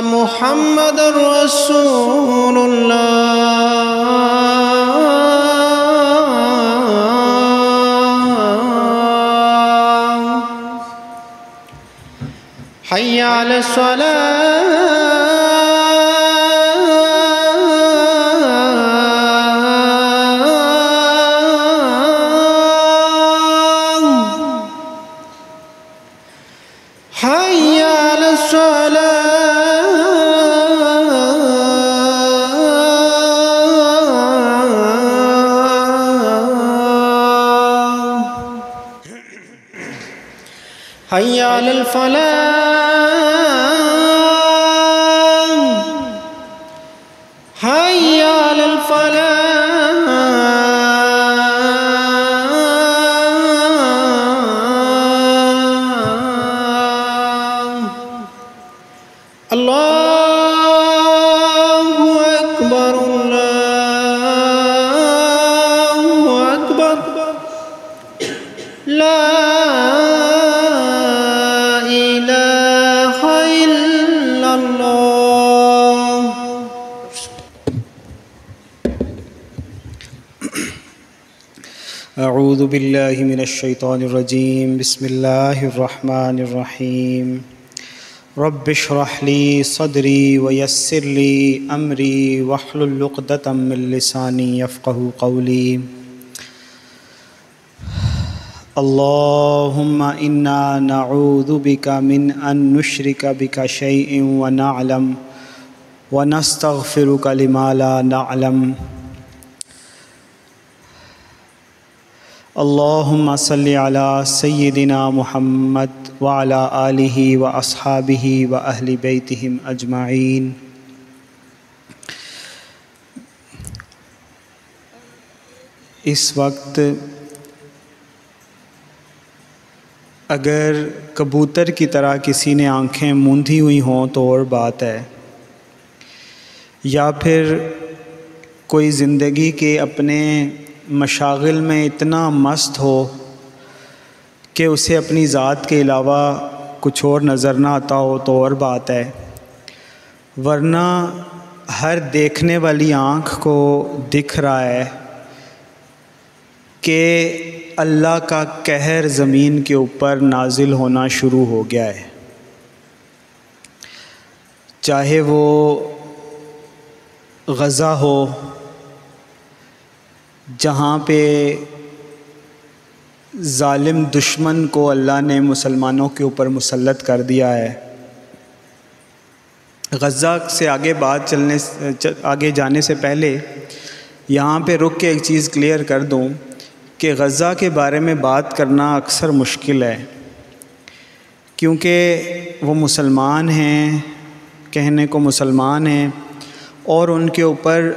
محمد رسول الله. حي على الصلاة على الفلاح الله أكبر الله أكبر. بالله من الشيطان الرجيم. بسم الله الرحمن الرحيم. رب اشرح لي صدري ويسر لي أمري واحلل عقدة من لساني يفقه قولي. اللهم إنا نعوذ بك من أن نشرك بك شيء ونعلم ونستغفرك لما لا نعلم. اللهم صل على سيدنا محمد وعلى آله وأصحابه وأهل بيتهم أجمعين اس وقت اگر کبوتر کی طرح کسی نے آنکھیں موندھی ہوئی ہوں تو اور بات ہے۔ یا پھر کوئی زندگی کے اپنے مشاغل میں اتنا مست ہو کہ اسے اپنی ذات کے علاوہ کچھ اور نظر نہ آتا ہو تو اور بات ہے۔ ورنہ ہر دیکھنے والی آنکھ کو دکھ رہا ہے کہ اللہ کا قہر زمین کے اوپر نازل ہونا شروع ہو گیا ہے۔ چاہے وہ غزہ ہو جہاں پہ ظالم دشمن کو اللہ نے مسلمانوں کے اوپر مسلط کر دیا ہے۔ غزہ سے آگے بات چلنے آگے جانے سے پہلے یہاں پہ رک کے ایک چیز کلیئر کر دوں کہ غزہ کے بارے میں بات کرنا اکثر مشکل ہے۔ کیونکہ وہ مسلمان ہیں، کہنے کو مسلمان ہیں اور ان کے اوپر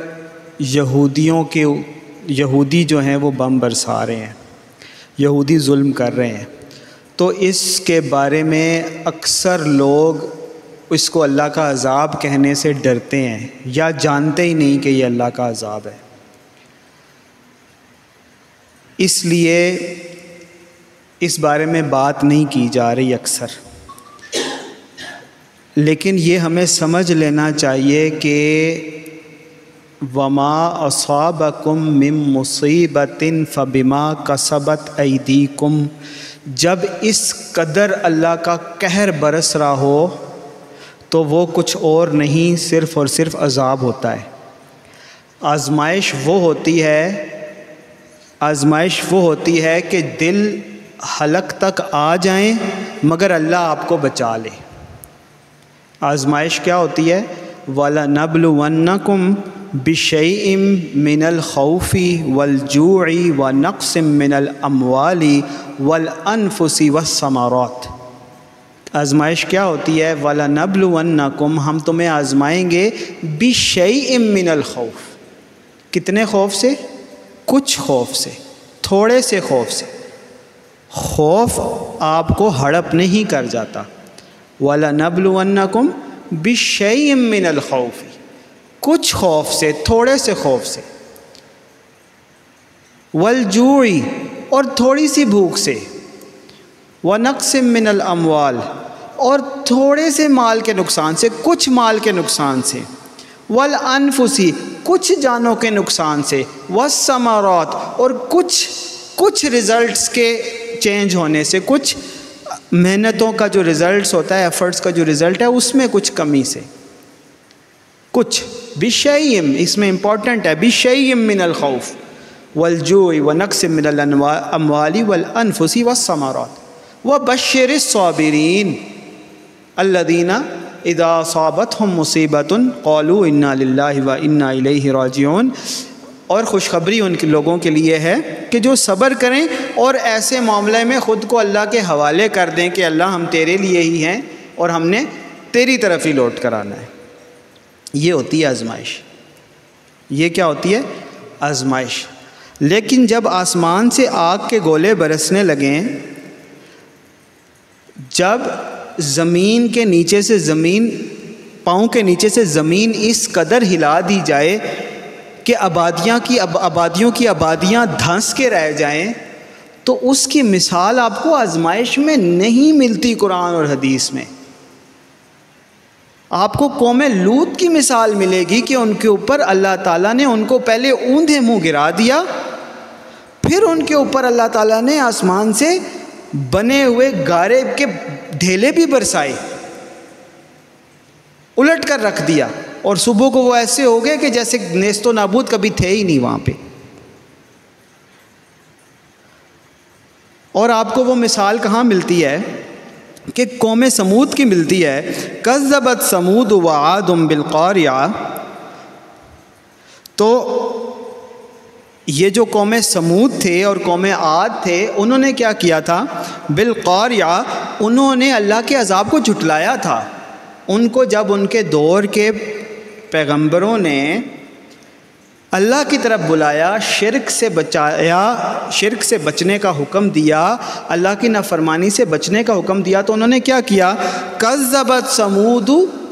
یہودیوں کے یہودی جو ہیں وہ بم برسا رہے ہیں، یہودی ظلم کر رہے ہیں۔ تو اس کے بارے میں اکثر لوگ اس کو اللہ کا عذاب کہنے سے ڈرتے ہیں یا جانتے ہی نہیں کہ یہ اللہ کا عذاب ہے۔ اس لیے اس بارے میں بات نہیں کی جا رہی اکثر۔ لیکن یہ ہمیں سمجھ لینا چاہیے کہ وما اصابکم من مصیبت فبما کسبت ایدیکم جب اس قدر اللہ کا قہر برس رہا ہو تو وہ کچھ اور نہیں، صرف اور صرف عذاب ہوتا ہے۔ آزمائش وہ ہوتی ہے، آزمائش وہ ہوتی ہے کہ دل حلق تک آ جائیں مگر اللہ آپ کو بچا لے۔ آزمائش کیا ہوتی ہے؟ والا نبل ون کم بشعیم من الخوفی والجوعی و نقصم من الاموالی والانفسی والثمارات آزمائش کیا ہوتی ہے؟ والا نبل ہم تمہیں آزمائیں گے بشعیم من الخوف۔ کتنے خوف سے؟ کچھ خوف سے، تھوڑے سے خوف سے۔ خوف آپ کو ہڑپ نہیں کر جاتا۔ والا نبل ون کم بشعیم من الخوف۔ کچھ خوف سے، تھوڑے سے خوف سے۔ ولجوئی اور تھوڑی سی بھوک سے۔ و نقص من الاموال، اور تھوڑے سے مال کے نقصان سے، کچھ مال کے نقصان سے۔ ولانفسی کچھ جانوں کے نقصان سے۔ وسمارات اور کچھ کچھ رزلٹس کے چینج ہونے سے۔ کچھ محنتوں کا جو رزلٹس ہوتا ہے ایفرٹس کا جو رزلٹ ہے، اس میں کچھ کمی سے۔ کچھ۔ بشعیم اس میں امپورٹنٹ ہے بشعیم من الخوف والجوع ونقص من الاموال والانفس والثمرات. وبشر الصابرین الذين اذا صابتهم مصیبت قالوا انا للہ و انا الیہ راجعون. اور خوشخبری ان کے لوگوں کے لیے ہے کہ جو صبر کریں اور ایسے معاملے میں خود کو اللہ کے حوالے کر دیں کہ اللہ ہم تیرے لیے ہی ہیں اور ہم نے تیری طرف ہی لوٹ کر آنا ہے۔ یہ ہوتی ہے آزمائش۔ یہ کیا ہوتی ہے؟ آزمائش۔ لیکن جب آسمان سے آگ کے گولے برسنے لگیں، جب زمین کے نیچے سے زمین، پاؤں کے نیچے سے زمین اس قدر ہلا دی جائے کہ آبادیاں کی، آبادیوں کی آبادیاں دھنس کے رہ جائیں، تو اس کی مثال آپ کو آزمائش میں نہیں ملتی قرآن اور حدیث میں۔ آپ کو قوم لوت کی مثال ملے گی کہ ان کے اوپر اللہ تعالیٰ نے ان کو پہلے اوندھے منہ گرا دیا، پھر ان کے اوپر اللہ تعالیٰ نے آسمان سے بنے ہوئے گارے کے ڈھیلے بھی برسائے، الٹ کر رکھ دیا۔ اور صبح کو وہ ایسے ہو گئے کہ جیسے نیست و نابود کبھی تھے ہی نہیں وہاں پہ۔ اور آپ کو وہ مثال کہاں ملتی ہے؟ کہ قوم سمود کی ملتی ہے۔ کذبت سمود و آدم بالقاریہ تو یہ جو قوم سمود تھے اور قوم عاد تھے، انہوں نے کیا کیا تھا؟ بالقاریہ انہوں نے اللہ کے عذاب کو جھٹلایا تھا۔ ان کو جب ان کے دور کے پیغمبروں نے اللہ کی طرف بلایا، شرک سے بچایا، شرک سے بچنے کا حکم دیا، اللہ کی نافرمانی سے بچنے کا حکم دیا، تو انہوں نے کیا کیا؟ کذبت سمود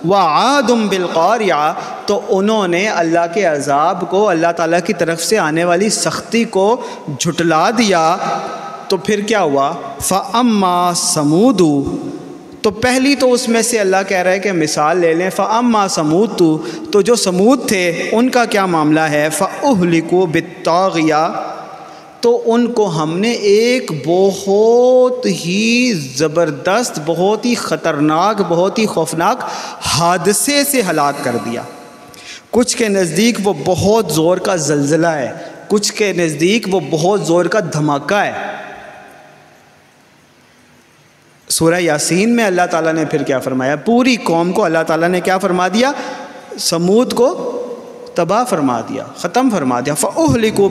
و آدم بالقاریہ تو انہوں نے اللہ کے عذاب کو، اللہ تعالیٰ کی طرف سے آنے والی سختی کو جھٹلا دیا۔ تو پھر کیا ہوا؟ فعما سمود تو پہلی تو اس میں سے اللہ کہہ رہا ہے کہ مثال لے لیں فعما سمود تو تو جو سمود تھے، ان کا کیا معاملہ ہے؟ فعلکو بتاغیہ تو ان کو ہم نے ایک بہت ہی زبردست، بہت ہی خطرناک، بہت ہی خوفناک حادثے سے ہلاک کر دیا۔ کچھ کے نزدیک وہ بہت زور کا زلزلہ ہے، کچھ کے نزدیک وہ بہت زور کا دھماکہ ہے۔ سورہ یاسین میں اللہ تعالیٰ نے پھر کیا فرمایا؟ پوری قوم کو اللہ تعالیٰ نے کیا فرما دیا؟ سمود کو تباہ فرما دیا، ختم فرما دیا۔ فعلی کو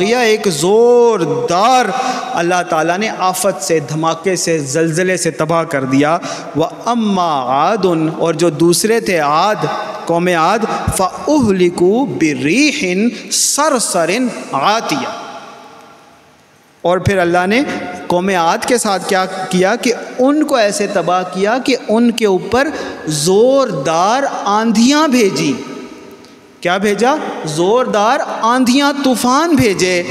ایک زوردار اللہ تعالیٰ نے آفت سے، دھماکے سے، زلزلے سے تباہ کر دیا۔ وہ اما عادن اور جو دوسرے تھے، عاد، قوم عاد فعلی کو بریحن سر اور پھر اللہ نے قوم عاد کے ساتھ کیا کیا کہ ان کو ایسے تباہ کیا کہ ان کے اوپر زوردار آندھیاں بھیجی کیا بھیجا؟ زوردار آندھیاں طوفان بھیجے۔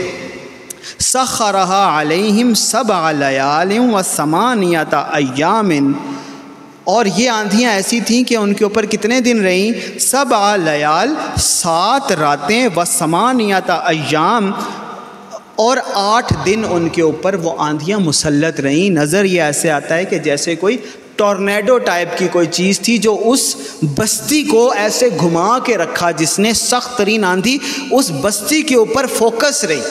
سخرہا علیہم سبع لیال و سمانیت ایام اور یہ آندھیاں ایسی تھیں کہ ان کے اوپر کتنے دن رہیں؟ سبع لیال، سات راتیں۔ و سمانیت ایام اور آٹھ دن ان کے اوپر وہ آندھیاں مسلط رہیں۔ نظر یہ ایسے آتا ہے کہ جیسے کوئی ٹورنیڈو ٹائپ کی کوئی چیز تھی جو اس بستی کو ایسے گھما کے رکھا جس نے سخت ترین آندھی اس بستی کے اوپر فوکس رہی۔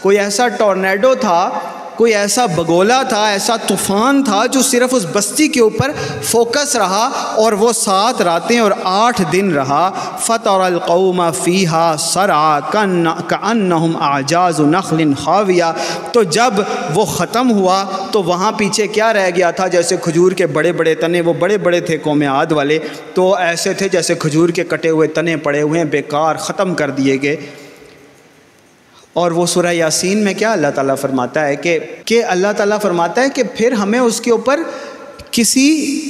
کوئی ایسا ٹورنیڈو تھا کوئی ایسا بگولا تھا، ایسا طوفان تھا جو صرف اس بستی کے اوپر فوکس رہا اور وہ سات راتیں اور آٹھ دن رہا۔ فتح القوم فیحا سرا کنہم آجاز نخل خاویہ تو جب وہ ختم ہوا تو وہاں پیچھے کیا رہ گیا تھا؟ جیسے کھجور کے بڑے بڑے تنے، وہ بڑے بڑے تھے قوم عاد والے۔ تو ایسے تھے جیسے کھجور کے کٹے ہوئے تنے پڑے ہوئے ہیں، بیکار ختم کر دیے گئے۔ اور وہ سورہ یاسین میں کیا اللہ تعالیٰ فرماتا ہے کہ کہ اللہ تعالیٰ فرماتا ہے کہ پھر ہمیں اس کے اوپر کسی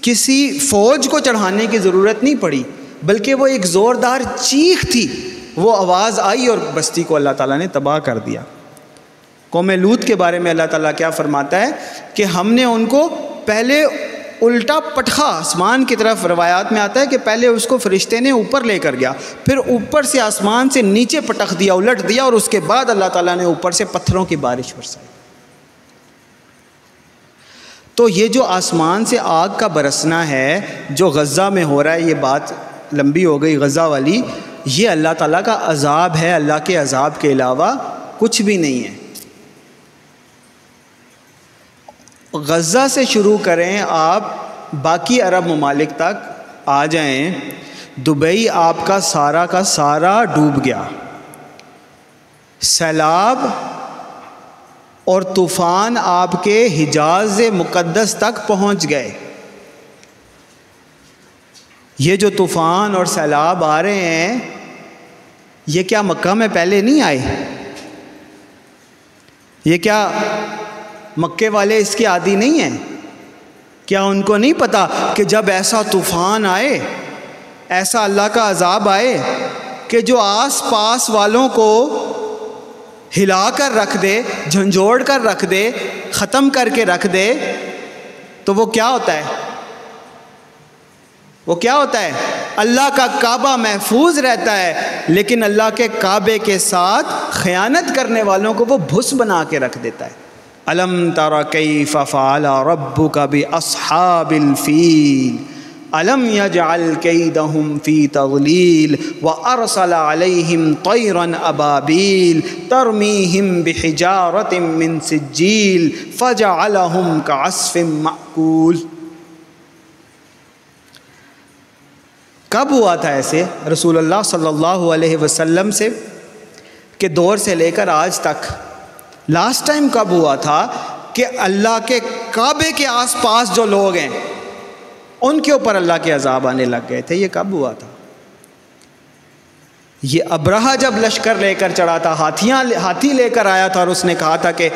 کسی فوج کو چڑھانے کی ضرورت نہیں پڑی، بلکہ وہ ایک زوردار چیخ تھی۔ وہ آواز آئی اور بستی کو اللہ تعالیٰ نے تباہ کر دیا۔ قوم لوت کے بارے میں اللہ تعالیٰ کیا فرماتا ہے کہ ہم نے ان کو پہلے الٹا پٹخا آسمان کی طرف روایات میں آتا ہے کہ پہلے اس کو فرشتے نے اوپر لے کر گیا، پھر اوپر سے آسمان سے نیچے پٹخ دیا، الٹ دیا اور اس کے بعد اللہ تعالیٰ نے اوپر سے پتھروں کی بارش برسائی۔ تو یہ جو آسمان سے آگ کا برسنا ہے، جو غزہ میں ہو رہا ہے، یہ بات لمبی ہو گئی غزہ والی، یہ اللہ تعالیٰ کا عذاب ہے، اللہ کے عذاب کے علاوہ کچھ بھی نہیں ہے۔ غزہ سے شروع کریں آپ، باقی عرب ممالک تک آ جائیں، دبئی آپ کا سارا کا سارا ڈوب گیا۔ سیلاب اور طوفان آپ کے حجاز مقدس تک پہنچ گئے۔ یہ جو طوفان اور سیلاب آ رہے ہیں، یہ کیا مکہ میں پہلے نہیں آئے؟ یہ کیا مکے والے اس کے عادی نہیں ہیں۔ کیا ان کو نہیں پتا کہ جب ایسا طوفان آئے، ایسا اللہ کا عذاب آئے کہ جو آس پاس والوں کو ہلا کر رکھ دے، جھنجھوڑ کر رکھ دے، ختم کر کے رکھ دے، تو وہ کیا ہوتا ہے؟ وہ کیا ہوتا ہے؟ اللہ کا کعبہ محفوظ رہتا ہے، لیکن اللہ کے کعبے کے ساتھ خیانت کرنے والوں کو وہ بھس بنا کے رکھ دیتا ہے۔ علم تارا کیف فعل ربک باصحاب الفیل علم یجعل کیدہم فی تغلیل وارسل علیہم طیرا ابابیل ترمیہم بحجارت من سجیل فجعلہم کعصف معقول کب ہوا تھا ایسے رسول اللہ صلی اللہ علیہ وسلم سے کہ دور سے لے کر آج تک لاسٹ ٹائم کب ہوا تھا کہ اللہ کے کعبے کے آس پاس جو لوگ ہیں، ان کے اوپر اللہ کے عذاب آنے لگ گئے تھے، یہ کب ہوا تھا؟ یہ ابراہ جب لشکر لے کر چڑھا تھا، ہاتھیاں ہاتھی لے کر آیا تھا اور اس نے کہا تھا کہ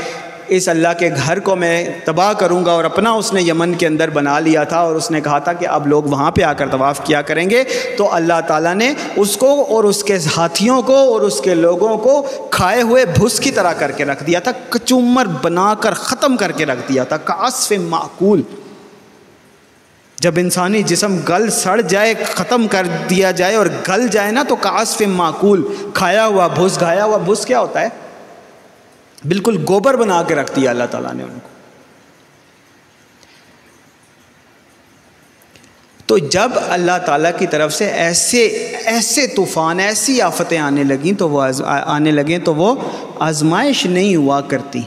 اس اللہ کے گھر کو میں تباہ کروں گا اور اپنا اس نے یمن کے اندر بنا لیا تھا اور اس نے کہا تھا کہ اب لوگ وہاں پہ آ کر طواف کیا کریں گے۔ تو اللہ تعالیٰ نے اس کو اور اس کے ہاتھیوں کو اور اس کے لوگوں کو کھائے ہوئے بھس کی طرح کر کے رکھ دیا تھا، کچومر بنا کر ختم کر کے رکھ دیا تھا کاسف معقول۔ جب انسانی جسم گل سڑ جائے، ختم کر دیا جائے اور گل جائے نا تو کاسف معقول، کھایا ہوا، بھس، گھایا ہوا، بھس کیا ہوتا ہے؟ بالکل گوبر بنا کے رکھ دیا اللہ تعالیٰ نے ان کو۔ تو جب اللہ تعالیٰ کی طرف سے ایسے ایسے طوفان، ایسی آفتیں آنے لگیں تو وہ آنے لگیں تو وہ آزمائش نہیں ہوا کرتی۔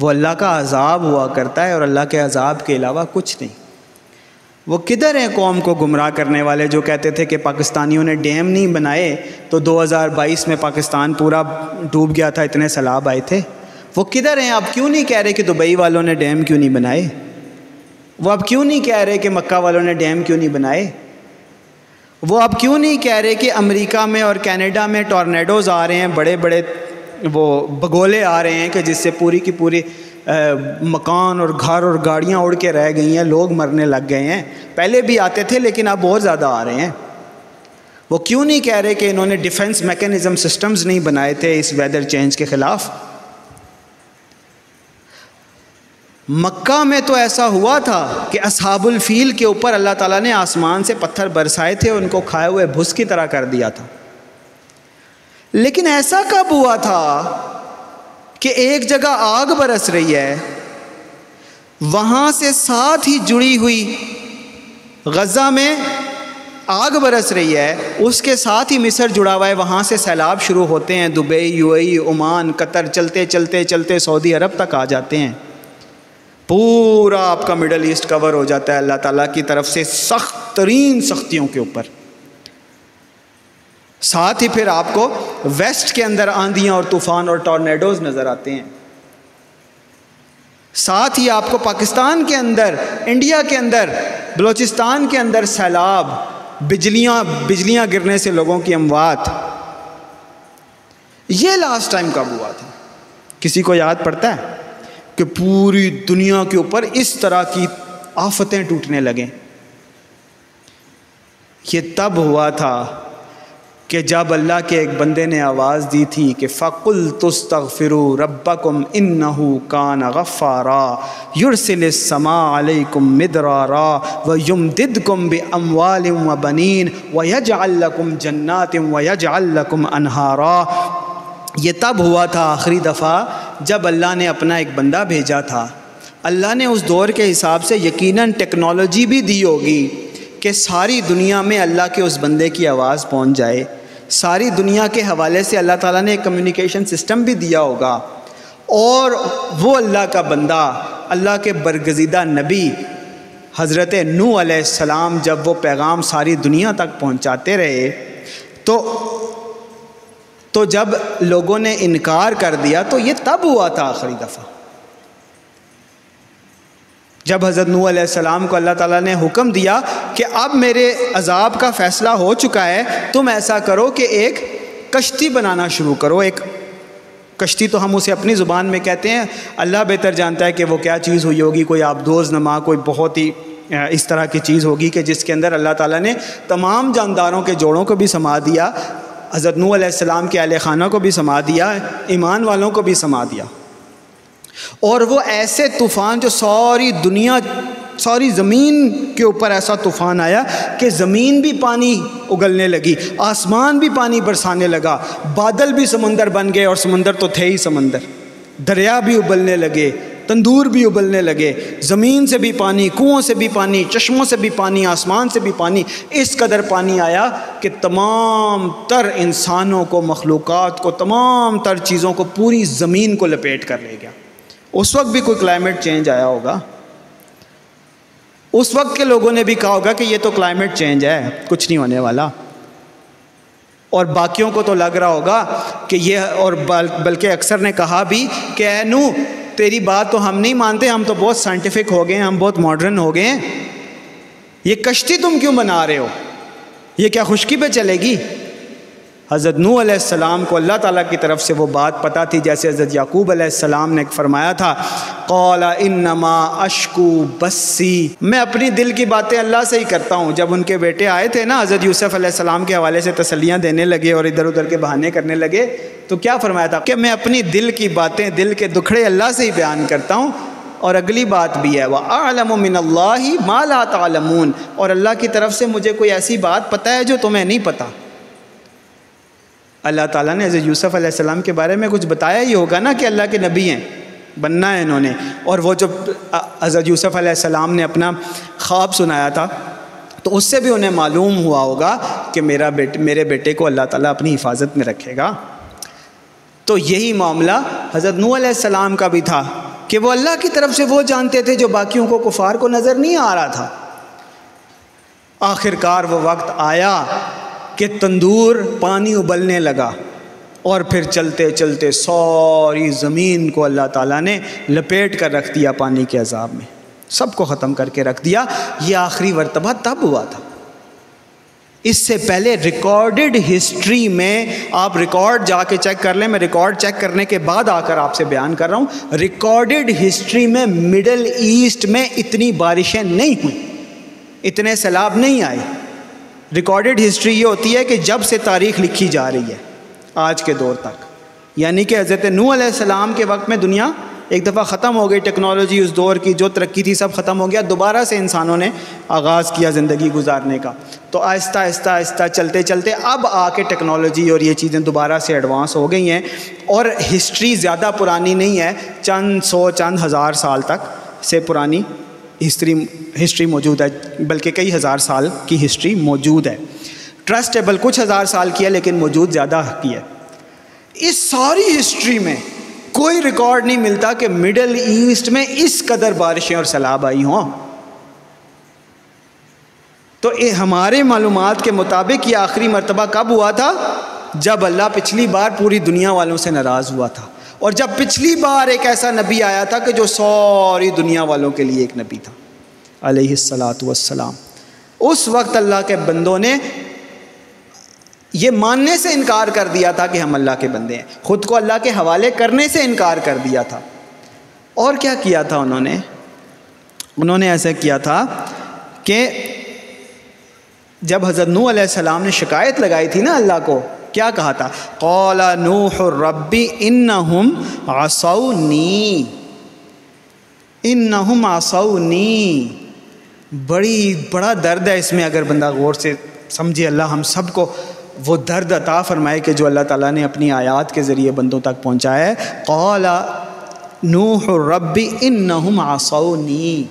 وہ اللہ کا عذاب ہوا کرتا ہے اور اللہ کے عذاب کے علاوہ کچھ نہیں۔ وہ کدھر ہیں قوم کو گمراہ کرنے والے جو کہتے تھے کہ پاکستانیوں نے ڈیم نہیں بنائے تو دو ہزار بائیس میں پاکستان پورا ڈوب گیا تھا، اتنے سیلاب آئے تھے؟ وہ کدھر ہیں؟ آپ کیوں نہیں کہہ رہے کہ دبئی والوں نے ڈیم کیوں نہیں بنائے؟ وہ اب کیوں نہیں کہہ رہے کہ مکہ والوں نے ڈیم کیوں نہیں بنائے؟ وہ اب کیوں نہیں کہہ رہے کہ امریکہ میں اور کینیڈا میں ٹورنیڈوز آ رہے ہیں، بڑے بڑے وہ بگولے آ رہے ہیں کہ جس سے پوری کی پوری مکان اور گھر اور گاڑیاں اڑ کے رہ گئی ہیں، لوگ مرنے لگ گئے ہیں۔ پہلے بھی آتے تھے لیکن اب بہت زیادہ آ رہے ہیں۔ وہ کیوں نہیں کہہ رہے کہ انہوں نے ڈیفنس میکینزم سسٹمز نہیں بنائے تھے اس ویدر چینج کے خلاف؟ مکہ میں تو ایسا ہوا تھا کہ اصحاب الفیل کے اوپر اللہ تعالیٰ نے آسمان سے پتھر برسائے تھے، ان کو کھائے ہوئے بھس کی طرح کر دیا تھا۔ لیکن ایسا کب ہوا تھا کہ ایک جگہ آگ برس رہی ہے، وہاں سے ساتھ ہی جڑی ہوئی غزہ میں آگ برس رہی ہے، اس کے ساتھ ہی مصر جڑا ہوا ہے، وہاں سے سیلاب شروع ہوتے ہیں، Dubai, U A Oman, Qatar, چلتے چلتے چلتے سعودی عرب تک آ جاتے ہیں۔ پورا آپ کا مڈل ایسٹ کور ہو جاتا ہے اللہ تعالیٰ کی طرف سے سخت ترین سختیوں کے اوپر۔ ساتھ ہی پھر آپ کو ویسٹ کے اندر آندیاں اور طوفان اور ٹورنیڈوز نظر آتے ہیں۔ ساتھ ہی آپ کو پاکستان کے اندر، انڈیا کے اندر، بلوچستان کے اندر سیلاب، بجلیاں بجلیاں گرنے سے لوگوں کی اموات۔ یہ لاسٹ ٹائم کب ہوا تھا؟ کسی کو یاد پڑتا ہے کہ پوری دنیا کے اوپر اس طرح کی آفتیں ٹوٹنے لگیں؟ یہ تب ہوا تھا کہ جب اللہ کے ایک بندے نے آواز دی تھی کہ فقل تستغفرو ربکم انہو کان غفارا یرسل السماء علیکم مدرارا ویمددکم باموال و بنین ویجعل لکم جنات ویجعل لکم انہارا یہ تب ہوا تھا آخری دفعہ جب اللہ نے اپنا ایک بندہ بھیجا تھا۔ اللہ نے اس دور کے حساب سے یقیناً ٹیکنالوجی بھی دی ہوگی۔ کہ ساری دنیا میں اللہ کے اس بندے کی آواز پہنچ جائے۔ ساری دنیا کے حوالے سے اللہ تعالیٰ نے ایک کمیونیکیشن سسٹم بھی دیا ہوگا۔ اور وہ اللہ کا بندہ، اللہ کے برگزیدہ نبی، حضرت نو علیہ السلام جب وہ پیغام ساری دنیا تک پہنچاتے رہے، تو تو جب لوگوں نے انکار کر دیا، تو یہ تب ہوا تھا آخری دفعہ۔ جب حضرت نو علیہ السلام کو اللہ تعالیٰ نے حکم دیا کہ اب میرے عذاب کا فیصلہ ہو چکا ہے، تم ایسا کرو کہ ایک کشتی بنانا شروع کرو۔ ایک کشتی تو ہم اسے اپنی زبان میں کہتے ہیں۔ اللہ بہتر جانتا ہے کہ وہ کیا چیز ہوئی ہوگی۔ کوئی آبدوز نما، کوئی بہت ہی اس طرح کی چیز ہوگی کہ جس کے اندر اللہ تعالیٰ نے تمام جانداروں کے جوڑوں کو بھی سما دیا، حضرت نو علیہ السلام کے اہل خانہ کو بھی سما دیا، ایمان والوں کو بھی سما دیا۔ اور وہ ایسے طوفان جو ساری دنیا، ساری زمین کے اوپر ایسا طوفان آیا کہ زمین بھی پانی اگلنے لگی، آسمان بھی پانی برسانے لگا، بادل بھی سمندر بن گئے اور سمندر تو تھے ہی سمندر۔ دریا بھی ابلنے لگے، تندور بھی ابلنے لگے، زمین سے بھی پانی، کنوؤں سے بھی پانی، چشموں سے بھی پانی، آسمان سے بھی پانی، اس قدر پانی آیا کہ تمام تر انسانوں کو، مخلوقات کو، تمام تر چیزوں کو پوری زمین کو لپیٹ کر لے گیا۔ اس وقت بھی کوئی کلائمیٹ چینج آیا ہوگا؟ اس وقت کے لوگوں نے بھی کہا ہوگا کہ یہ تو کلائمیٹ چینج ہے، کچھ نہیں ہونے والا۔ اور باقیوں کو تو لگ رہا ہوگا کہ یہ، اور بلکہ اکثر نے کہا بھی کہ اے نو، تیری بات تو ہم نہیں مانتے، ہم تو بہت سائنٹیفک ہو گئے ہیں، ہم بہت ماڈرن ہو گئے ہیں۔ یہ کشتی تم کیوں بنا رہے ہو؟ یہ کیا خشکی پہ چلے گی؟ حضرت نو علیہ السلام کو اللہ تعالیٰ کی طرف سے وہ بات پتہ تھی جیسے حضرت یعقوب علیہ السلام نے فرمایا تھا قول انما اشکو بسی۔ میں اپنی دل کی باتیں اللہ سے ہی کرتا ہوں۔ جب ان کے بیٹے آئے تھے نا، حضرت یوسف علیہ السلام کے حوالے سے تسلیاں دینے لگے اور ادھر ادھر کے بہانے کرنے لگے، تو کیا فرمایا تھا؟ کہ میں اپنی دل کی باتیں، دل کے دکھڑے اللہ سے ہی بیان کرتا ہوں۔ اور اگلی بات بھی ہے وہ عالم و من اللہ مالا تعلمون۔ اور اللہ کی طرف سے مجھے کوئی ایسی بات پتہ ہے جو تمہیں نہیں پتہ؟ اللہ تعالیٰ نے حضرت یوسف علیہ السلام کے بارے میں کچھ بتایا ہی ہوگا نا کہ اللہ کے نبی ہیں، بننا ہے انہوں نے۔ اور وہ جب حضرت یوسف علیہ السلام نے اپنا خواب سنایا تھا، تو اس سے بھی انہیں معلوم ہوا ہوگا کہ میرا بیٹے میرے بیٹے کو اللہ تعالیٰ اپنی حفاظت میں رکھے گا۔ تو یہی معاملہ حضرت نو علیہ السلام کا بھی تھا کہ وہ اللہ کی طرف سے وہ جانتے تھے جو باقیوں کو کفار کو نظر نہیں آ رہا تھا۔ آخر کار وہ وقت آیا کہ تندور پانی ابلنے لگا اور پھر چلتے چلتے ساری زمین کو اللہ تعالیٰ نے لپیٹ کر رکھ دیا پانی کے عذاب میں۔ سب کو ختم کر کے رکھ دیا۔ یہ آخری مرتبہ تب ہوا تھا۔ اس سے پہلے ریکارڈڈ ہسٹری میں آپ ریکارڈ جا کے چیک کر لیں۔ میں ریکارڈ چیک کرنے کے بعد آ کر آپ سے بیان کر رہا ہوں۔ ریکارڈڈ ہسٹری میں مڈل ایسٹ میں اتنی بارشیں نہیں ہوئیں۔ اتنے سیلاب نہیں آئے۔ ریکارڈڈ ہسٹری یہ ہوتی ہے کہ جب سے تاریخ لکھی جا رہی ہے، آج کے دور تک۔ یعنی کہ حضرت نو علیہ السلام کے وقت میں دنیا ایک دفعہ ختم ہو گئی، ٹیکنالوجی اس دور کی جو ترقی تھی سب ختم ہو گیا۔ دوبارہ سے انسانوں نے آغاز کیا زندگی گزارنے کا۔ تو آہستہ آہستہ آہستہ چلتے چلتے اب آ کے ٹیکنالوجی اور یہ چیزیں دوبارہ سے ایڈوانس ہو گئی ہیں۔ اور ہسٹری زیادہ پرانی نہیں ہے، چند سو، چند ہزار سال تک سے پرانی ہسٹری ہسٹری موجود ہے، بلکہ کئی ہزار سال کی ہسٹری موجود ہے۔ ٹرسٹیبل کچھ ہزار سال کی ہے، لیکن موجود زیادہ کی ہے۔ اس ساری ہسٹری میں کوئی ریکارڈ نہیں ملتا کہ مڈل ایسٹ میں اس قدر بارشیں اور سیلاب آئی ہوں۔ تو ہمارے معلومات کے مطابق یہ آخری مرتبہ کب ہوا تھا؟ جب اللہ پچھلی بار پوری دنیا والوں سے ناراض ہوا تھا۔ اور جب پچھلی بار ایک ایسا نبی آیا تھا کہ جو سوری دنیا والوں کے لیے ایک نبی تھا، علیہ السلاۃ والسلام۔ اس وقت اللہ کے بندوں نے یہ ماننے سے انکار کر دیا تھا کہ ہم اللہ کے بندے ہیں۔ خود کو اللہ کے حوالے کرنے سے انکار کر دیا تھا۔ اور کیا کیا تھا انہوں نے؟ انہوں نے ایسا کیا تھا کہ جب حضرت نو علیہ السلام نے شکایت لگائی تھی نا اللہ کو کیا کہا تھا؟ قول نوح ربی انہم عصونی انہم عصونی بڑی، بڑا درد ہے اس میں اگر بندہ غور سے سمجھے۔ اللہ ہم سب کو وہ درد عطا فرمائے کہ جو اللہ تعالیٰ نے اپنی آیات کے ذریعے بندوں تک پہنچایا ہے۔ قول نوح ربی انہم عصونی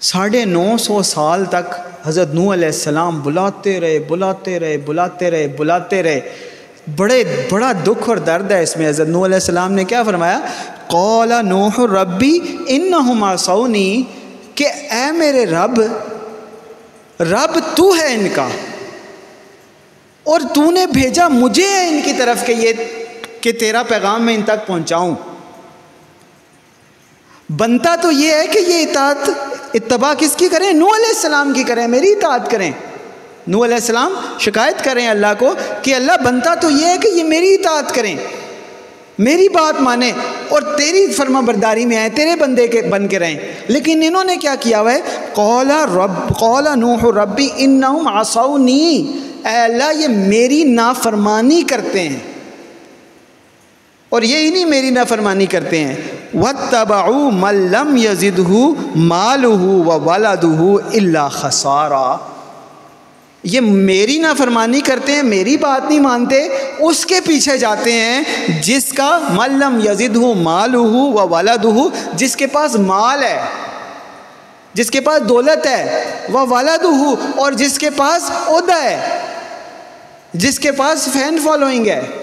ساڑھے نو سو سال تک حضرت نو علیہ السلام بلاتے رہے بلاتے رہے بلاتے رہے بلاتے رہے۔ بڑے، بڑا دکھ اور درد ہے اس میں۔ حضرت نو علیہ السلام نے کیا فرمایا؟ قول نوح ربی انہم عصونی کہ اے میرے رب رب تو ہے ان کا، اور تو نے بھیجا مجھے ان کی طرف کہ یہ، کہ تیرا پیغام میں ان تک پہنچاؤں۔ بنتا تو یہ ہے کہ یہ اطاعت اتباع کس کی کریں؟ نو علیہ السلام کی کریں، میری اطاعت کریں۔ نو علیہ السلام شکایت کریں اللہ کو کہ اللہ بنتا تو یہ ہے کہ یہ میری اطاعت کریں۔ میری بات مانیں اور تیری فرما برداری میں آئے تیرے بندے کے بن کے رہیں۔ لیکن انہوں نے کیا کیا ہوا ہے؟ قولا رب قولا نوح ربی انہم عصونی۔ اے اللہ، یہ میری نافرمانی کرتے ہیں۔ اور یہ انہیں میری نافرمانی کرتے ہیں۔ وَاتَّبَعُوا مَن لَمْ يَزِدْهُ مَالُهُ وَوَلَدُهُ إِلَّا خَسَارًا۔ یہ میری نافرمانی کرتے ہیں، میری بات نہیں مانتے، اس کے پیچھے جاتے ہیں جس کا ملم یزد ہوں مال ہو و والد جس کے پاس مال ہے، جس کے پاس دولت ہے وہ والد اور جس کے پاس عہدہ ہے، جس کے پاس فین فالوئنگ ہے۔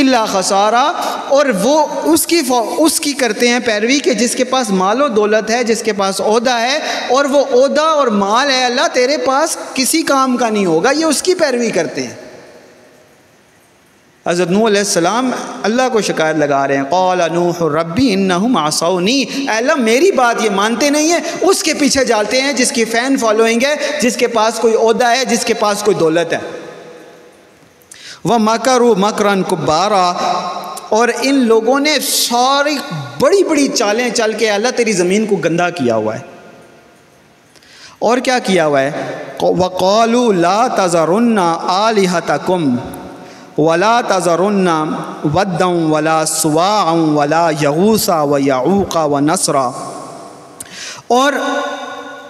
اللہ خسارہ، اور وہ اس کی اس کی کرتے ہیں پیروی کہ جس کے پاس مال و دولت ہے، جس کے پاس عہدہ ہے، اور وہ عہدہ اور مال ہے، اللہ تیرے پاس کسی کام کا نہیں ہوگا، یہ اس کی پیروی کرتے ہیں۔ حضرت نوح علیہ السلام اللہ کو شکایت لگا رہے ہیں۔ قول نوح ربی انہم عصونی۔ اے اللہ، میری بات یہ مانتے نہیں ہیں، اس کے پیچھے جاتے ہیں جس کی فین فالوئنگ ہے، جس کے پاس کوئی عہدہ ہے، جس کے پاس کوئی دولت ہے۔ وہ مکرو مکرن کبارا اور ان لوگوں نے ساری بڑی بڑی چالیں چل کے اللہ تیری زمین کو گندا کیا ہوا ہے۔ اور کیا کیا ہوا ہے؟ وَقَالُوا لَا تَذَرُنَّ آلِهَتَكُمْ وَلَا تَذَرُنَّ وَدًّا وَلَا سُوَاعًا وَلَا يَغُوسَ وَيَعُوقَ وَنَصْرًا۔ اور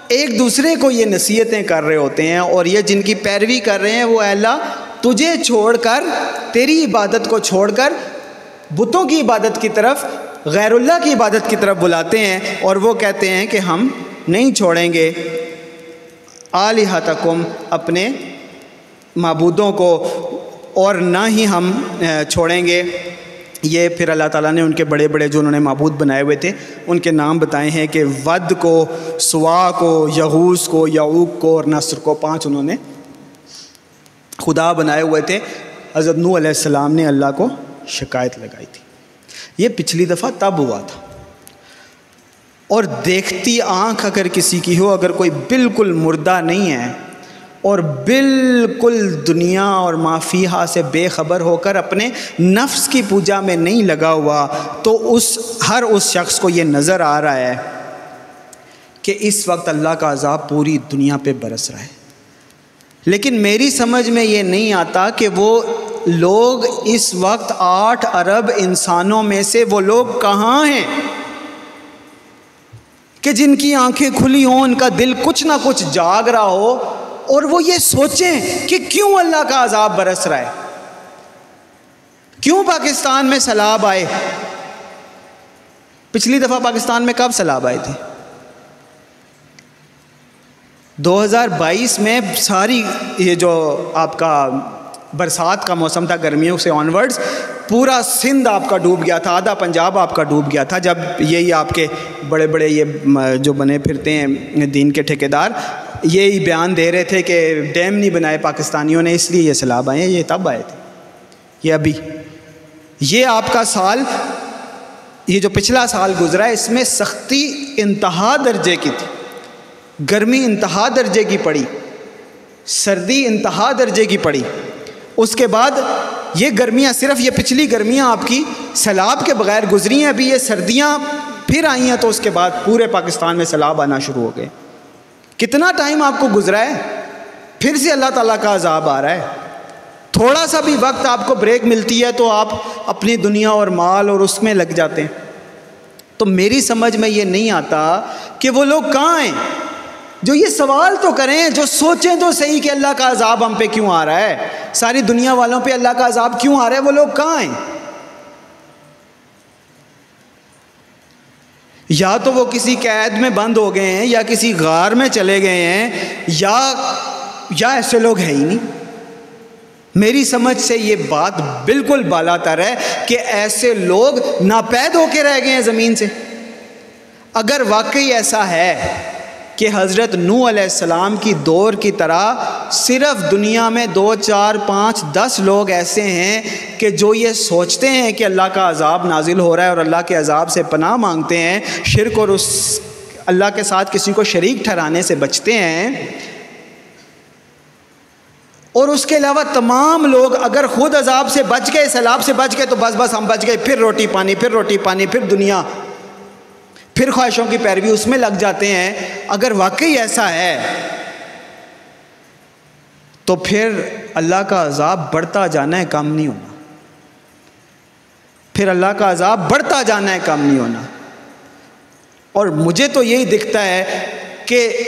ایک دوسرے کو یہ نصیحتیں کر رہے ہوتے ہیں اور یہ جن کی پیروی کر رہے ہیں وہ اللہ تجھے چھوڑ کر، تیری عبادت کو چھوڑ کر بتوں کی عبادت کی طرف، غیر اللہ کی عبادت کی طرف بلاتے ہیں اور وہ کہتے ہیں کہ ہم نہیں چھوڑیں گے۔ علیہ تکم اپنے معبودوں کو اور نہ ہی ہم چھوڑیں گے۔ یہ پھر اللہ تعالیٰ نے ان کے بڑے بڑے جو انہوں نے معبود بنائے ہوئے تھے، ان کے نام بتائے ہیں کہ ود کو، سوا کو یہوس کو، یعوق کو اور نصر کو، پانچ انہوں نے خدا بنائے ہوئے تھے، حضرت نو علیہ السلام نے اللہ کو شکایت لگائی تھی۔ یہ پچھلی دفعہ تب ہوا تھا۔ اور دیکھتی آنکھ اگر کسی کی ہو، اگر کوئی بالکل مردہ نہیں ہے اور بالکل دنیا اور معافیہ سے بے خبر ہو کر اپنے نفس کی پوجا میں نہیں لگا ہوا، تو اس، ہر اس شخص کو یہ نظر آ رہا ہے کہ اس وقت اللہ کا عذاب پوری دنیا پہ برس رہا ہے۔ لیکن میری سمجھ میں یہ نہیں آتا کہ وہ لوگ اس وقت آٹھ ارب انسانوں میں سے وہ لوگ کہاں ہیں کہ جن کی آنکھیں کھلی ہوں، ان کا دل کچھ نہ کچھ جاگ رہا ہو اور وہ یہ سوچیں کہ کیوں اللہ کا عذاب برس رہا ہے؟ کیوں پاکستان میں سیلاب آئے؟ پچھلی دفعہ پاکستان میں کب سیلاب آئے تھے؟ دو ہزار بائیس میں ساری یہ جو آپ کا برسات کا موسم تھا گرمیوں سے آنورڈز پورا سندھ آپ کا ڈوب گیا تھا، آدھا پنجاب آپ کا ڈوب گیا تھا، جب یہی آپ کے بڑے بڑے یہ جو بنے پھرتے ہیں دین کے ٹھیکیدار، یہی بیان دے رہے تھے کہ ڈیم نہیں بنائے پاکستانیوں نے، اس لیے یہ سیلاب آئے ہیں، یہ تب آئے تھے، یہ ابھی۔ یہ آپ کا سال، یہ جو پچھلا سال گزرا ہے، اس میں سختی انتہا درجے کی تھی۔ گرمی انتہا درجے کی پڑی، سردی انتہا درجے کی پڑی۔ اس کے بعد یہ گرمیاں صرف یہ پچھلی گرمیاں آپ کی سیلاب کے بغیر گزری ہیں، ابھی یہ سردیاں پھر آئی ہیں تو اس کے بعد پورے پاکستان میں سیلاب آنا شروع ہو گئے۔ کتنا ٹائم آپ کو گزرا ہے؟ پھر سے اللہ تعالیٰ کا عذاب آ رہا ہے۔ تھوڑا سا بھی وقت آپ کو بریک ملتی ہے تو آپ اپنی دنیا اور مال اور اس میں لگ جاتے ہیں۔ تو میری سمجھ میں یہ نہیں آتا کہ وہ لوگ کہاں ہیں؟ جو یہ سوال تو کریں، جو سوچیں تو صحیح کہ اللہ کا عذاب ہم پہ کیوں آ رہا ہے؟ ساری دنیا والوں پہ اللہ کا عذاب کیوں آ رہا ہے؟ وہ لوگ کہاں ہیں؟ یا تو وہ کسی قید میں بند ہو گئے ہیں یا کسی غار میں چلے گئے ہیں، یا یا ایسے لوگ ہیں ہی نہیں۔ میری سمجھ سے یہ بات بالکل بالا تر ہے کہ ایسے لوگ ناپید ہو کے رہ گئے ہیں زمین سے۔ اگر واقعی ایسا ہے کہ حضرت نو علیہ السلام کی دور کی طرح صرف دنیا میں دو، چار، پانچ، دس لوگ ایسے ہیں کہ جو یہ سوچتے ہیں کہ اللہ کا عذاب نازل ہو رہا ہے اور اللہ کے عذاب سے پناہ مانگتے ہیں، شرک اور اس اللہ کے ساتھ کسی کو شریک ٹھہرانے سے بچتے ہیں۔ اور اس کے علاوہ تمام لوگ اگر خود عذاب سے بچ گئے، سیلاب سے بچ گئے تو بس بس ہم بچ گئے، پھر روٹی پانی، پھر روٹی پانی، پھر دنیا۔ پھر خواہشوں کی پیروی اس میں لگ جاتے ہیں۔ اگر واقعی ایسا ہے، تو پھر اللہ کا عذاب بڑھتا جانا ہے کم نہیں ہونا۔ پھر اللہ کا عذاب بڑھتا جانا ہے کم نہیں ہونا۔ اور مجھے تو یہی دکھتا ہے کہ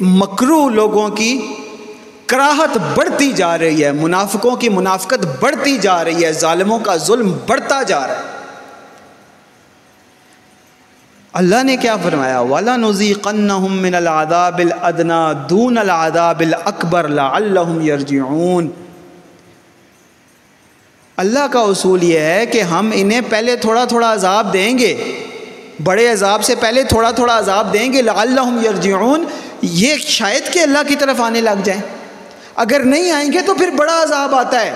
مکرو لوگوں کی کراہت بڑھتی جا رہی ہے، منافقوں کی منافقت بڑھتی جا رہی ہے، ظالموں کا ظلم بڑھتا جا رہا ہے۔ اللہ نے کیا فرمایا؟ والا نوزی قن من العذاب الادنا دون العذاب الاکبر لعلہم یرجعون اللہ کا اصول یہ ہے کہ ہم انہیں پہلے تھوڑا تھوڑا عذاب دیں گے، بڑے عذاب سے پہلے تھوڑا تھوڑا عذاب دیں گے لعلہم یرجعون یہ شاید کہ اللہ کی طرف آنے لگ جائیں۔ اگر نہیں آئیں گے تو پھر بڑا عذاب آتا ہے۔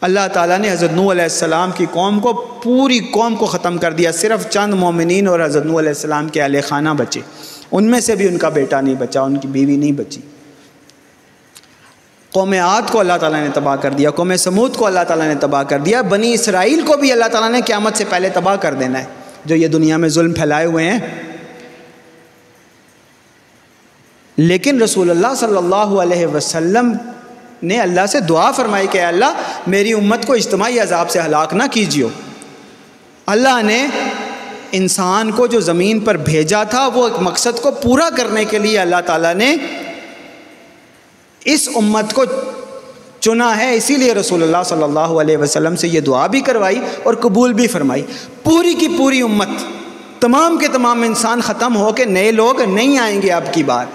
اللہ تعالیٰ نے حضرت نو علیہ السلام کی قوم کو پوری قوم کو ختم کر دیا۔ صرف چند مومنین اور حضرت نو علیہ السلام کے اہل خانہ بچے۔ ان میں سے بھی ان کا بیٹا نہیں بچا، ان کی بیوی نہیں بچی۔ قوم عاد کو اللہ تعالیٰ نے تباہ کر دیا، قوم سمود کو اللہ تعالیٰ نے تباہ کر دیا۔ بنی اسرائیل کو بھی اللہ تعالیٰ نے قیامت سے پہلے تباہ کر دینا ہے۔ جو یہ دنیا میں ظلم پھیلائے ہوئے ہیں۔ لیکن رسول اللہ صلی اللہ علیہ وسلم نے اللہ سے دعا فرمائی کہ اللہ، میری امت کو اجتماعی عذاب سے ہلاک نہ کیجیو۔ اللہ نے انسان کو جو زمین پر بھیجا تھا، وہ ایک مقصد کو پورا کرنے کے لیے اللہ تعالیٰ نے اس امت کو چنا ہے۔ اسی لیے رسول اللہ صلی اللہ علیہ وسلم سے یہ دعا بھی کروائی اور قبول بھی فرمائی۔ پوری کی پوری امت، تمام کے تمام انسان ختم ہو کے نئے لوگ نہیں آئیں گے اب کی بات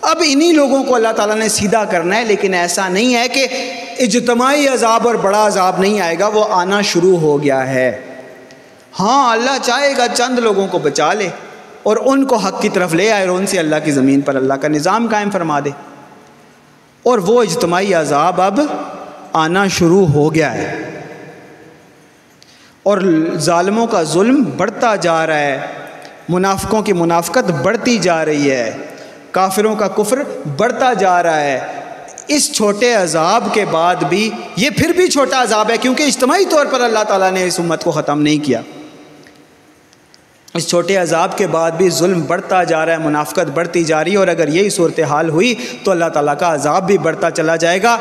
اب انہی لوگوں کو اللہ تعالیٰ نے سیدھا کرنا ہے، لیکن ایسا نہیں ہے کہ اجتماعی عذاب اور بڑا عذاب نہیں آئے گا، وہ آنا شروع ہو گیا ہے۔ ہاں اللہ چاہے گا چند لوگوں کو بچا لے اور ان کو حق کی طرف لے آئے اور ان سے اللہ کی زمین پر اللہ کا نظام قائم فرما دے۔ اور وہ اجتماعی عذاب اب آنا شروع ہو گیا ہے۔ اور ظالموں کا ظلم بڑھتا جا رہا ہے، منافقوں کی منافقت بڑھتی جا رہی ہے۔ کافروں کا کفر بڑھتا جا رہا ہے۔ اس چھوٹے عذاب کے بعد بھی یہ پھر بھی چھوٹا عذاب ہے کیونکہ اجتماعی طور پر اللہ تعالیٰ نے اس امت کو ختم نہیں کیا۔ اس چھوٹے عذاب کے بعد بھی ظلم بڑھتا جا رہا ہے، منافقت بڑھتی جا رہی ہے اور اگر یہی صورتحال ہوئی تو اللہ تعالیٰ کا عذاب بھی بڑھتا چلا جائے گا۔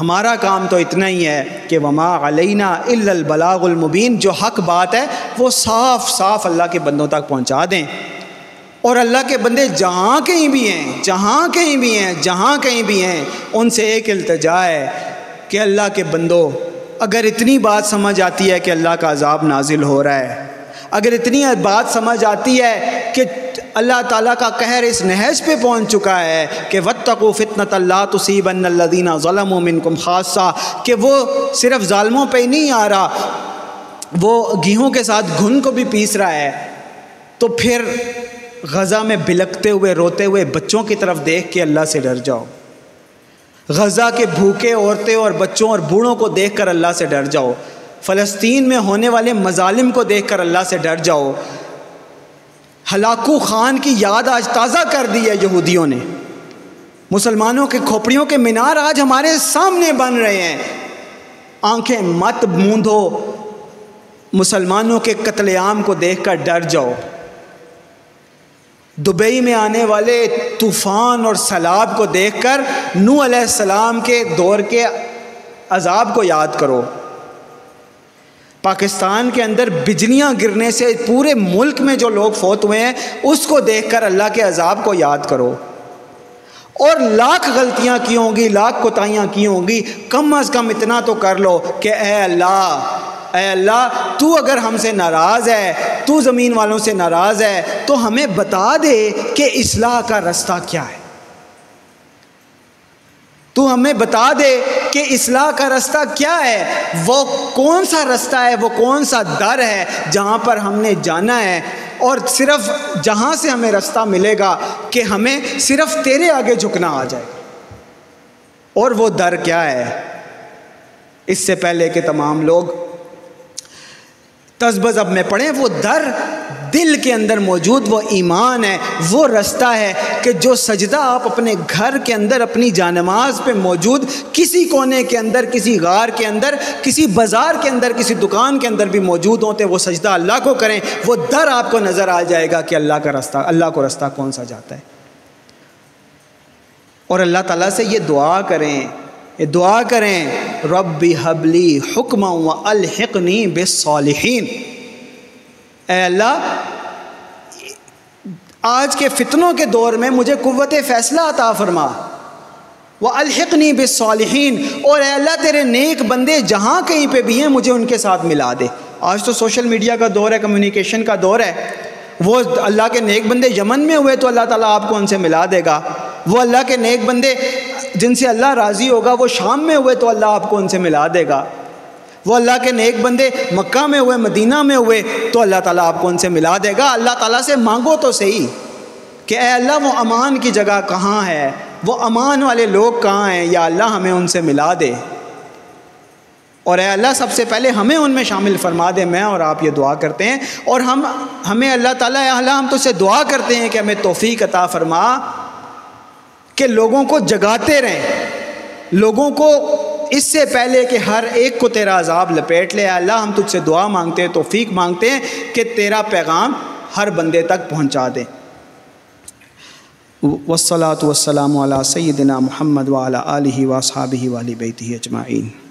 ہمارا کام تو اتنا ہی ہے کہ وما علینا البلاغ المبین جو حق بات ہے وہ صاف صاف اللہ کے بندوں تک پہنچا دیں۔ اور اللہ کے بندے جہاں کہیں بھی ہیں، جہاں کہیں بھی ہیں، جہاں کہیں بھی ہیں، ان سے ایک التجا ہے کہ اللہ کے بندوں، اگر اتنی بات سمجھ آتی ہے کہ اللہ کا عذاب نازل ہو رہا ہے، اگر اتنی بات سمجھ آتی ہے کہ اللہ تعالیٰ کا قہر اس نہج پہ پہنچ چکا ہے کہ وَاتَّقُوا فِتْنَةَ اللَّهَ تُصِيبَنَّ الَّذِينَ ظَلَمُوا مِنْكُمْ خَاصًا کہ وہ صرف ظالموں پہ ہی نہیں آ رہا، وہ گیہوں کے ساتھ گھن کو بھی پیس رہا ہے، تو پھر غزہ میں بلکتے ہوئے روتے ہوئے بچوں کی طرف دیکھ کے اللہ سے ڈر جاؤ۔ غزہ کے بھوکے عورتیں اور بچوں اور بوڑھوں کو دیکھ کر اللہ سے ڈر جاؤ۔ فلسطین میں ہونے والے مظالم کو دیکھ کر اللہ سے ڈر جاؤ۔ ہلاکو خان کی یاد آج تازہ کر دی ہے یہودیوں نے۔ مسلمانوں کے کھوپڑیوں کے مینار آج ہمارے سامنے بن رہے ہیں۔ آنکھیں مت موندھو۔ مسلمانوں کے قتل عام کو دیکھ کر ڈر جاؤ۔ دبئی میں آنے والے طوفان اور سیلاب کو دیکھ کر نو علیہ السلام کے دور کے عذاب کو یاد کرو۔ پاکستان کے اندر بجلیاں گرنے سے پورے ملک میں جو لوگ فوت ہوئے ہیں، اس کو دیکھ کر اللہ کے عذاب کو یاد کرو۔ اور لاکھ غلطیاں کی ہوں گی، لاکھ کوتاہیاں کی ہوں گی، کم از کم اتنا تو کر لو کہ اے اللہ اے اللہ، تو اگر ہم سے ناراض ہے، تو زمین والوں سے ناراض ہے، تو ہمیں بتا دے کہ اصلاح کا رستہ کیا ہے۔ تو ہمیں بتا دے کہ اصلاح کا رستہ کیا ہے۔ وہ کون سا رستہ ہے، وہ کون سا در ہے جہاں پر ہم نے جانا ہے۔ اور صرف جہاں سے ہمیں رستہ ملے گا کہ ہمیں صرف تیرے آگے جھکنا آ جائے۔ اور وہ در کیا ہے؟ اس سے پہلے کہ تمام لوگ تزبز اب میں پڑھیں وہ در دل کے اندر موجود، وہ ایمان ہے، وہ رستہ ہے کہ جو سجدہ آپ اپنے گھر کے اندر، اپنی جانماز پہ موجود، کسی کونے کے اندر، کسی غار کے اندر، کسی بازار کے اندر، کسی دکان کے اندر بھی موجود ہوتے وہ سجدہ اللہ کو کریں، وہ در آپ کو نظر آ جائے گا کہ اللہ کا رستہ، اللہ کو رستہ کون سا جاتا ہے۔ اور اللہ تعالیٰ سے یہ دعا کریں، یہ دعا کریں رب حبلی حکم و الحقنی بالصالحین۔ اے اللہ، آج کے فتنوں کے دور میں مجھے قوت فیصلہ عطا فرما۔ وہ الحقنی بالصالحین، اور اے اللہ، تیرے نیک بندے جہاں کہیں پہ بھی ہیں، مجھے ان کے ساتھ ملا دے۔ آج تو سوشل میڈیا کا دور ہے، کمیونیکیشن کا دور ہے۔ وہ اللہ کے نیک بندے یمن میں ہوئے تو اللہ تعالیٰ آپ کو ان سے ملا دے گا۔ وہ اللہ کے نیک بندے جن سے اللہ راضی ہوگا، وہ شام میں ہوئے تو اللہ آپ کو ان سے ملا دے گا۔ وہ اللہ کے نیک بندے مکہ میں ہوئے، مدینہ میں ہوئے تو اللہ تعالیٰ آپ کو ان سے ملا دے گا۔ اللہ تعالیٰ سے مانگو تو صحیح کہ اے اللہ، وہ امان کی جگہ کہاں ہے؟ وہ امان والے لوگ کہاں ہیں؟ یا اللہ ہمیں ان سے ملا دے۔ اور اے اللہ، سب سے پہلے ہمیں ان میں شامل فرما دے۔ میں اور آپ یہ دعا کرتے ہیں۔ اور ہم، ہمیں اللہ تعالیٰ، اے اللہ، ہم تو سے دعا کرتے ہیں کہ ہمیں توفیق عطا فرما۔ کہ لوگوں کو جگاتے رہیں۔ لوگوں کو اس سے پہلے کہ ہر ایک کو تیرا عذاب لپیٹ لے۔ اللہ ہم تجھ سے دعا مانگتے ہیں، توفیق مانگتے ہیں کہ تیرا پیغام ہر بندے تک پہنچا دیں وسلاۃ وسلام علیہ سیدنا محمد والا علیہ و صحابہ والی بیتی اجمعین۔